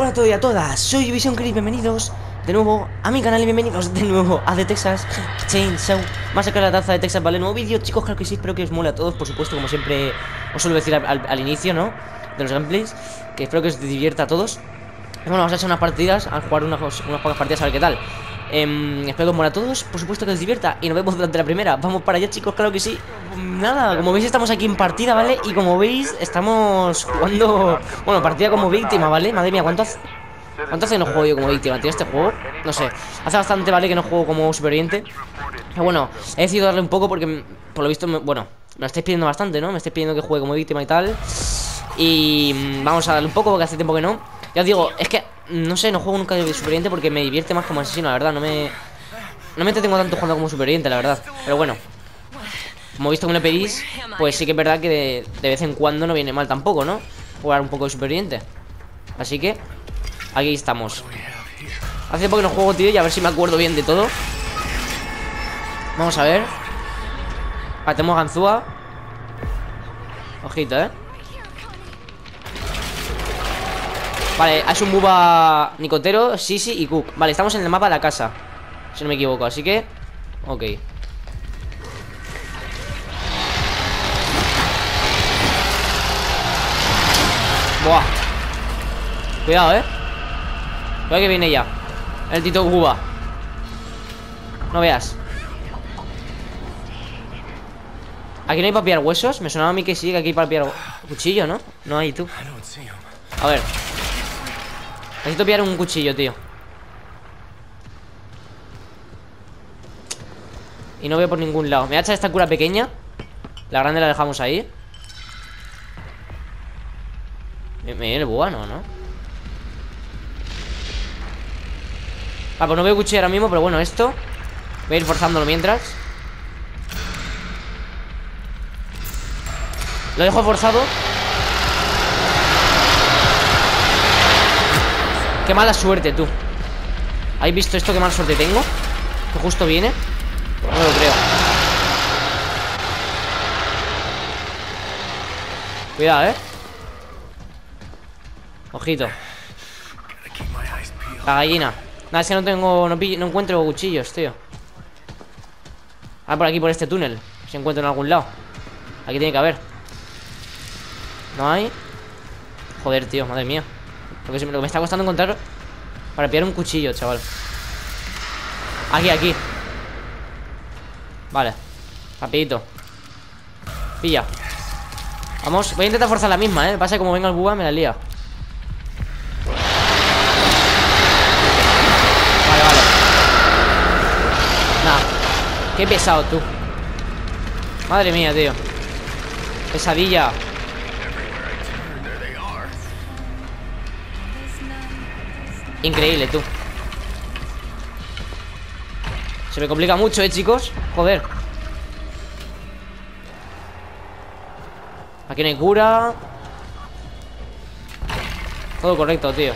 Hola a todos y a todas, soy Vision Chris, bienvenidos de nuevo a mi canal y bienvenidos de nuevo a The Texas Chainsaw Masacre la taza de Texas, ¿vale? Nuevo vídeo, chicos, claro que sí, espero que os mole a todos, por supuesto, como siempre os suelo decir al, inicio, ¿no? De los gameplays, que espero que os divierta a todos Bueno, vamos a echar unas partidas, a jugar unas pocas partidas a ver qué tal Em, espero que os mole a todos, por supuesto que os divierta Y nos vemos durante la primera, vamos para allá chicos, claro que sí Nada, como veis estamos aquí en partida, ¿vale? Y como veis estamos jugando, bueno, partida como víctima, ¿vale? Madre mía, ¿cuánto hace, cuánto hace no juego yo como víctima, tío? Este juego, no sé, hace bastante, ¿vale? Que no juego como superviviente Pero bueno, he decidido darle un poco porque, por lo visto, bueno, me lo estáis pidiendo bastante, ¿no? Me estáis pidiendo que juegue como víctima y tal Y mm, vamos a darle un poco porque hace tiempo que no Ya os digo, es que, no sé, no juego nunca de superviviente porque me divierte más como asesino, la verdad No me, no me entretengo tanto jugando como superviviente, la verdad Pero bueno como he visto que me pedís, pues sí que es verdad que de, vez en cuando no viene mal tampoco, ¿no? Jugar un poco de superviviente. Así que, aquí estamos. Hace tiempo que no juego, tío, y a ver si me acuerdo bien de todo. Vamos a ver. Vale, tenemos ganzúa. Ojito, ¿eh? Vale, es un buba Nicotero, Sisi y Cook. Vale, estamos en el mapa de la casa. Si no me equivoco, así que... Ok. Buah Cuidado, eh Cuidado que viene ya El Tito Cuba No veas Aquí no hay para pillar huesos Me sonaba a mí que sí, que aquí hay para pillar Cuchillo, ¿no? No hay, tú A ver Necesito pillar un cuchillo, tío. Y no veo por ningún lado. Me voy a echar esta cura pequeña La grande la dejamos ahí. Me, viene el bueno, ¿no? Ah, pues no veo cuchillo ahora mismo, pero bueno, esto. Voy a ir forzándolo mientras. Lo dejo forzado Qué mala suerte, tú. ¿Habéis visto esto? Qué mala suerte tengo. Que justo viene. No lo creo. Cuidado, eh. Ojito. La gallina. Nada, es que no tengo no encuentro cuchillos, tío. Ah, por aquí, por este túnel. Si encuentro en algún lado. Aquí tiene que haber. No hay. Joder, tío, madre mía Lo que, se- lo que me está costando encontrar Para pillar un cuchillo, chaval. Aquí, aquí. Vale. Rapidito. Pilla. Vamos, voy a intentar forzar la misma, eh Pasa que como venga el buba me la lía. Vale, vale. Nah Qué pesado tú. Madre mía, tío. Pesadilla Increíble, tú. Se me complica mucho, eh, chicos. Joder. Aquí no hay cura. Todo correcto, tío.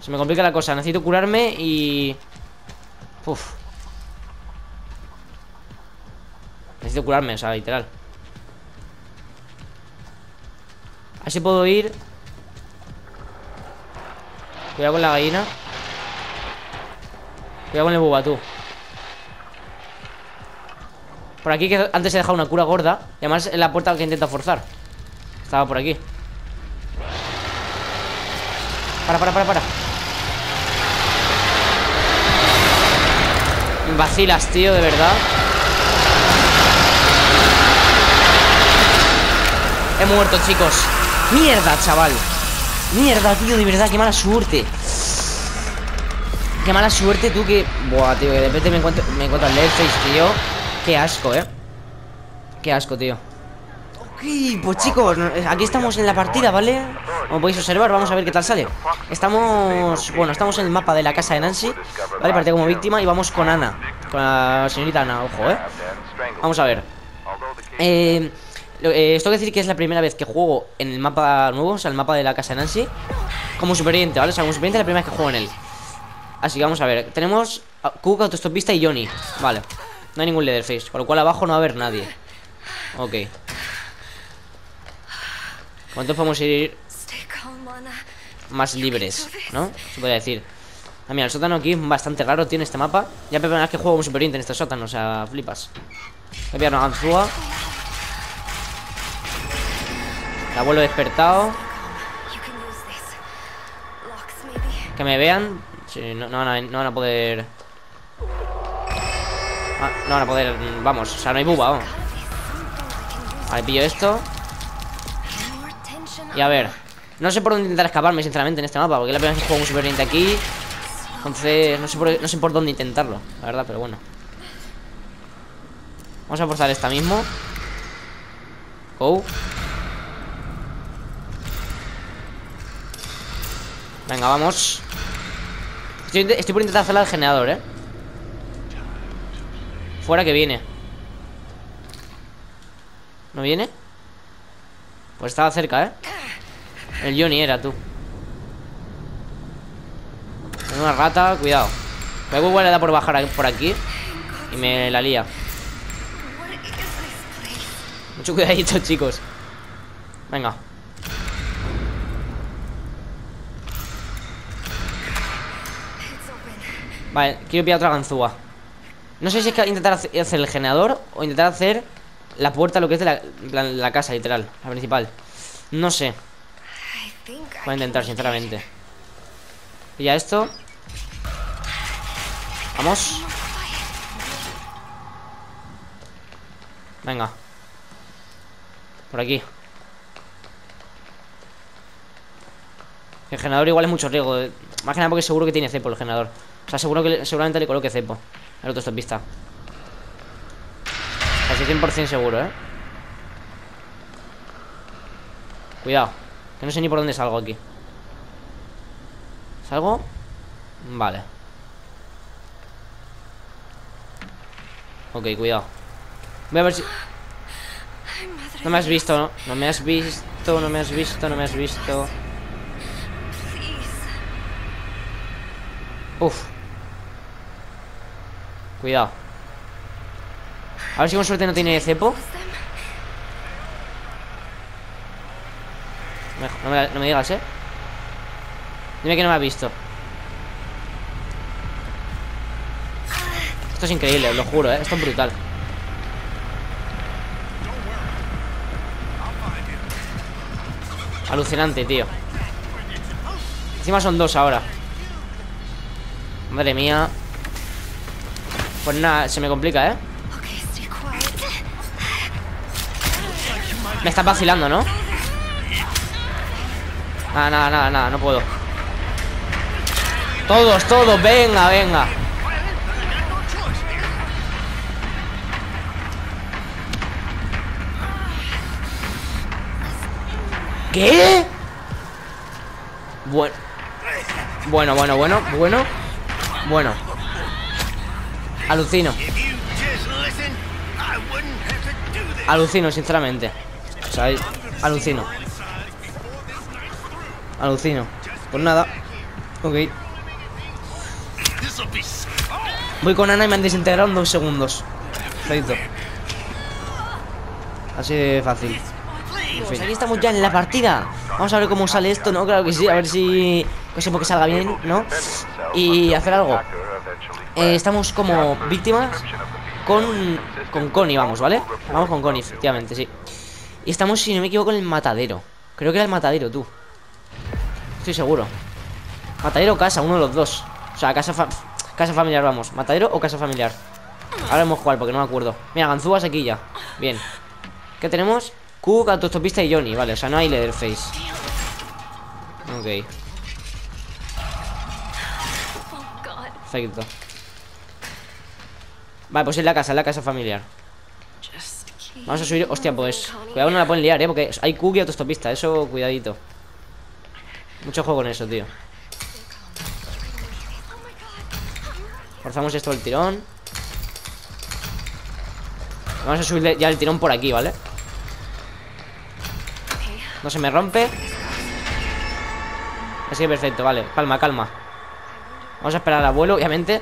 Se me complica la cosa. Necesito curarme y... Uf. Necesito curarme, o sea, literal Así puedo ir. Cuidado con la gallina. Cuidado con el buba, tú Por aquí que antes he dejado una cura gorda Y además es la puerta que intenta forzar. Estaba por aquí. Para, para, para, para. Vacilas, tío, de verdad. He muerto, chicos Mierda, chaval. Mierda, tío, de verdad, qué mala suerte. Qué mala suerte tú que... Buah, tío, que de repente me encuentro, me encuentro al tío. Qué asco, eh. Qué asco, tío. Ok, pues chicos, no- aquí estamos en la partida, ¿vale? Como podéis observar, vamos a ver qué tal sale. Estamos... Bueno, estamos en el mapa de la casa de Nancy ¿Vale? Partida como víctima y vamos con Ana Con la señorita Ana, ojo, ¿eh? Vamos a ver. Eh, eh, Esto quiere decir que es la primera vez que juego en el mapa nuevo O sea, el mapa de la casa de Nancy Como superviviente, ¿vale? O sea, como superviviente es la primera vez que juego en él Así que vamos a ver Tenemos a Cook, autostopista y Johnny Vale No hay ningún Leatherface Con lo cual abajo no va a haber nadie Ok entonces podemos ir más libres, ¿no? Se podría decir. Ah, mira, el sótano aquí es bastante raro, tiene este mapa. Ya primera vez que juego un Super en este sótano, o sea, flipas. Voy a pillar una ganzúa. El abuelo despertado. Que me vean. No, van, a, poder. Ah, no van a poder. Vamos, o sea, no hay buba, vamos. Vale, pillo esto. Y a ver. No sé por dónde intentar escaparme, sinceramente, en este mapa. Porque la primera vez que juego un Super aquí. Entonces, no sé, por, no sé por dónde intentarlo, la verdad, pero bueno. Vamos a forzar esta mismo. Go. Venga, vamos. Estoy, por intentar hacerla al generador, ¿eh? Fuera que viene. ¿No viene? Pues estaba cerca, ¿eh? El Johnny era, tú. Una rata, cuidado. Me igual le da por bajar por aquí y me la lía. Mucho cuidadito, chicos. Venga. Vale, quiero pillar otra ganzúa. No sé si es que intentar hace- hacer el generador o intentar hacer la puerta, lo que es de la, la- la casa, literal, la principal. No sé. Voy a intentar, sinceramente. Pilla esto. Vamos. Venga. Por aquí. El generador igual es mucho riesgo. eh. Más que nada porque seguro que tiene cepo el generador. O sea, seguro que seguramente le coloque cepo. El otro estopista. Casi 100% seguro, ¿eh? Cuidado. Que no sé ni por dónde salgo aquí. ¿Salgo? Vale. Ok, cuidado. Voy a ver si... No me has visto, ¿no? No me has visto, no me has visto, no me has visto. Uf. Cuidado. A ver si con suerte no tiene cepo. No me, no me digas, ¿eh? Dime que no me has visto. Esto es increíble, os lo juro, ¿eh? Esto es brutal. Alucinante, tío. Encima son dos ahora. Madre mía. Pues nada, se me complica, ¿eh? Me estás vacilando, ¿no? Nada, nada, nada, nada, no puedo Todos, todos, venga, venga ¿Qué? Bueno Bueno, bueno, bueno, bueno Bueno this. Alucino, sinceramente. O sea, alucino. Alucino. Pues nada. Ok. Voy con Ana y me han desintegrado en dos segundos. Perfecto. Así de fácil. En fin. Aquí estamos ya en la partida. Vamos a ver cómo sale esto, ¿no? Claro que sí. A ver si conseguimos que salga bien, ¿no? Y hacer algo. Eh, estamos como víctimas con, con Connie, vamos, ¿vale? Vamos con Connie, efectivamente, sí. Y estamos, si no me equivoco, en el matadero. Creo que era el matadero, tú. Estoy seguro. Matadero o casa, uno de los dos. O sea, casa, fa- casa familiar, vamos. Matadero o casa familiar. Ahora vemos cuál, porque no me acuerdo. Mira, ganzúas aquí ya. Bien. ¿Qué tenemos? Cook, autostopista y Johnny, vale. O sea, no hay Leatherface. Ok, Oh perfecto. Vale, pues es la casa, es la casa familiar. Vamos a subir, hostia, pues. Cuidado, no la pueden liar, eh Porque hay cookie autostopista, eso, cuidadito Mucho juego con eso, tío. Forzamos esto del tirón Vamos a subir ya el tirón por aquí, ¿vale? No se me rompe Así que perfecto, vale Calma, calma Vamos a esperar al abuelo, obviamente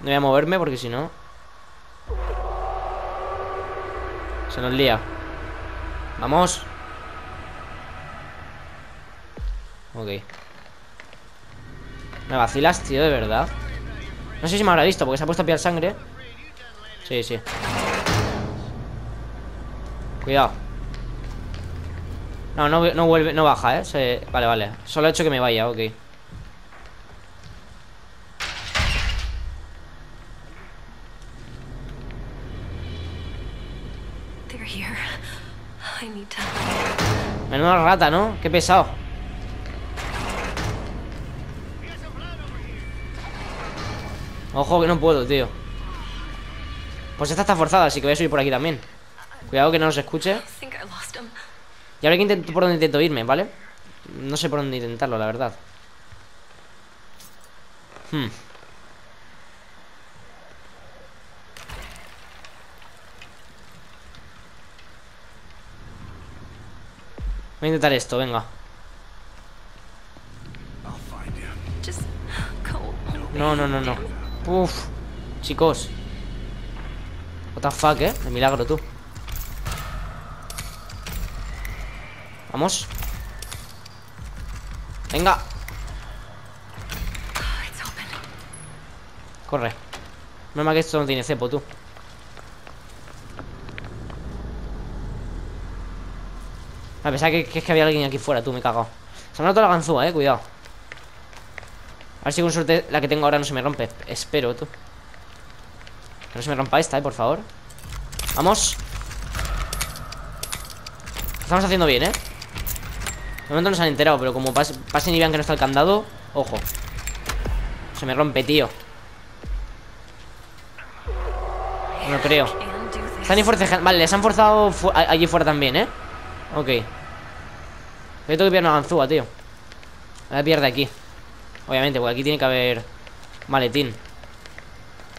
No voy a moverme porque si no Se nos lía Vamos Ok. Me vacilas, tío, de verdad. No sé si me habrá visto, porque se ha puesto a pillar sangre. Sí, sí. Cuidado. No, no, no vuelve, no baja, ¿eh? Vale, vale. Solo he hecho que me vaya, ok. Menuda rata, ¿no? Qué pesado. Ojo que no puedo, tío. Pues esta está forzada, así que voy a subir por aquí también. Cuidado que no nos escuche. Y ahora que intento por dónde intento irme, ¿vale? No sé por dónde intentarlo, la verdad. Hmm. Voy a intentar esto, venga. No, no, no, no. Uf, chicos. What the fuck, eh? De milagro, tú. Vamos. Venga, open. corre. Menos mal que esto no tiene cepo, tú. A pesar que, que es que había alguien aquí fuera, tú, me he cagado. Se me ha roto la ganzúa, eh, cuidado. A ver si con suerte la que tengo ahora no se me rompe. Espero, tú. Que no se me rompa esta, eh, por favor. Vamos. Estamos haciendo bien, eh. De momento no se han enterado, pero como pas- pasen y vean que no está el candado, ojo. Se me rompe, tío. No creo. Están forcejando. Vale, les han forzado allí fuera también, ¿eh? Ok. Yo tengo que pillar una ganzúa, tío. La voy a aquí. Obviamente, porque aquí tiene que haber maletín.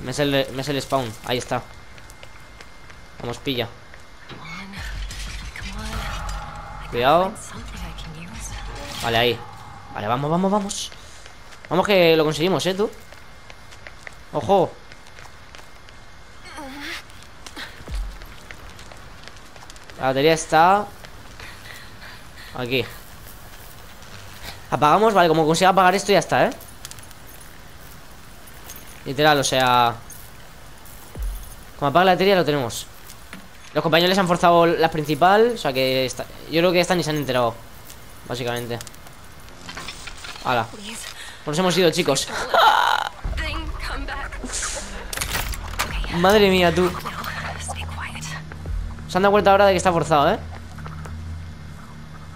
Me es el, me es el spawn. Ahí está. Vamos, pilla. Cuidado. Vale, ahí. Vale, vamos, vamos, vamos. Vamos que lo conseguimos, ¿eh, tú? Ojo. La batería está... Aquí. Apagamos, vale, como consiga apagar esto ya está, ¿eh? Literal, o sea... Como apaga la batería lo tenemos. Los compañeros les han forzado la principal, o sea que... Está... Yo creo que están ni se han enterado. Básicamente. Hala. Nos hemos ido, chicos. Madre mía, tú. Se han dado cuenta ahora de que está forzado, ¿eh?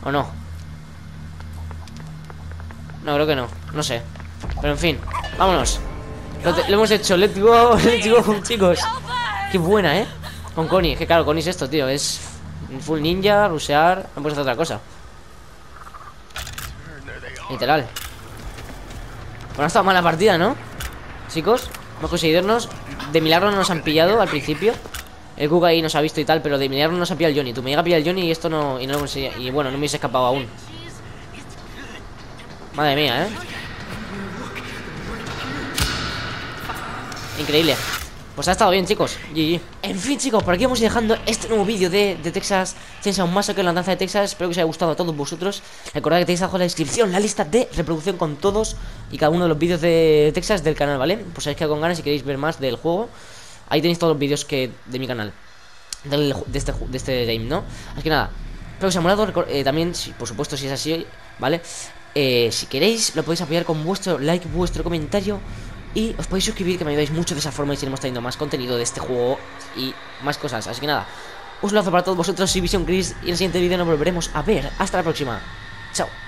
¿O no? No, creo que no. No sé. Pero en fin. Vámonos. Lo, hemos hecho. Let's go. Let's go, chicos. Qué buena, ¿eh? Con Connie. Que claro, Connie es esto, tío. Es full ninja, rusear. No puedes hacer otra cosa. Literal. Bueno, ha estado mala partida, ¿no? Chicos, hemos conseguido irnos. De milagro no nos han pillado al principio. El Cook ahí nos ha visto y tal, pero de milagro no nos ha pillado el Johnny. Tú me llega a pillar el Johnny y esto no. Y no lo conseguía. Y bueno, no me hubiese escapado aún. Madre mía, ¿eh? Increíble. Pues ha estado bien, chicos. GG. En fin, chicos, por aquí vamos a dejando este nuevo vídeo de, de Texas Chainsaw Massacre, la danza de Texas. Espero que os haya gustado a todos vosotros. Recordad que tenéis abajo en la descripción la lista de reproducción con todos y cada uno de los vídeos de Texas del canal, ¿vale? Pues sabéis que con ganas si queréis ver más del juego. Ahí tenéis todos los vídeos que de mi canal. Ju- de, este, de este game, ¿no? Así que nada, espero que os haya molado. Eh, también, por supuesto, si es así, ¿vale? Eh, si queréis, lo podéis apoyar con vuestro like, vuestro comentario. Y os podéis suscribir, que me ayudáis mucho de esa forma y seguiremos trayendo más contenido de este juego y más cosas. Así que nada, un saludo para todos vosotros, soy Vision Chris y en el siguiente vídeo nos volveremos a ver. Hasta la próxima. Chao.